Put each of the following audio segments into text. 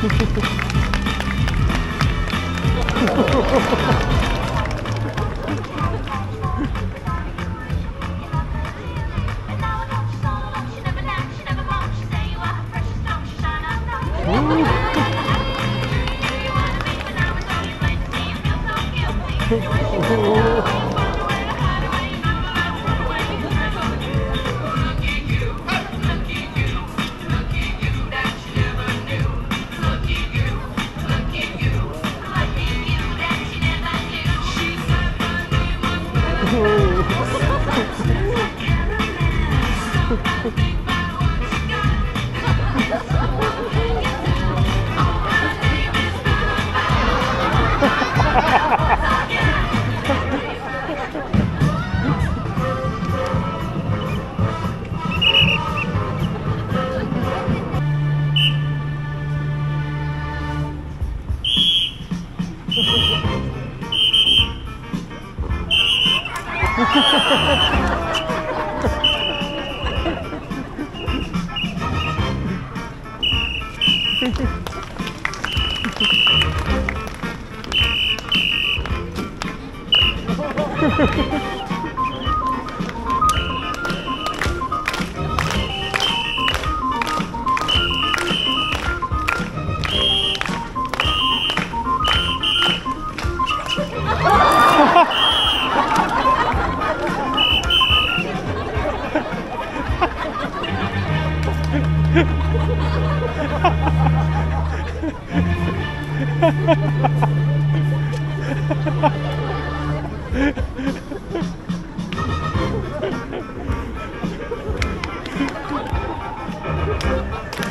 Ha ha ha ha ha! Ha ha ha.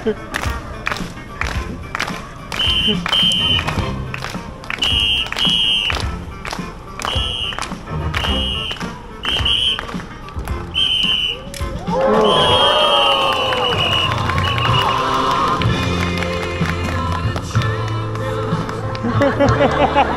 Ha ha ha ha!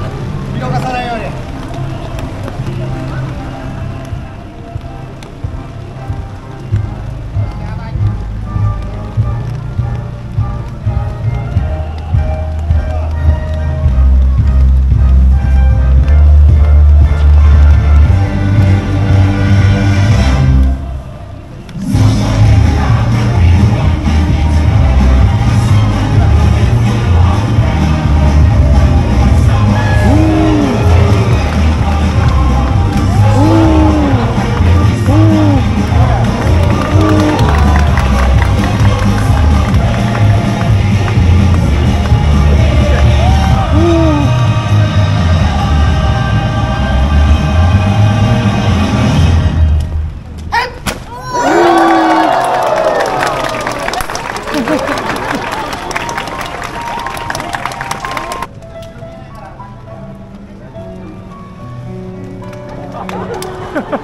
Ha ha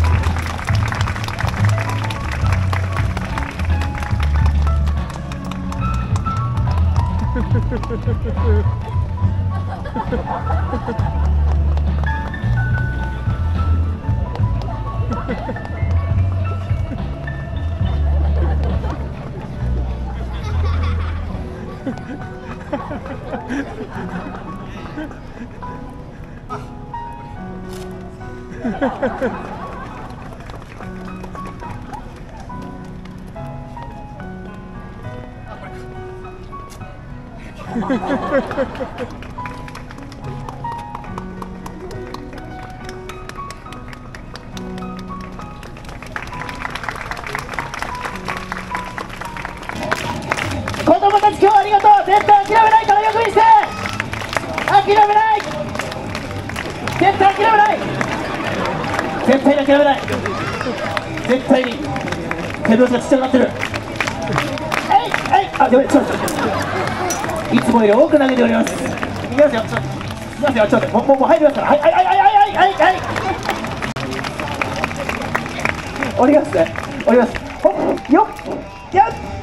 ha. Ha ha ha ha. 子供たち今日はありがとう。絶対諦めないからよく見せて。諦めない。絶対諦めない。絶対に諦めない。絶対に。手拍子がちっちゃくなってる。えいえい。あやばいちょっと。いつもより多く投げております。いきますよいきますよちょっと。もうもう入りますから。はいはいはいはいはいはいはい。りますね。ります。ほっよっっ。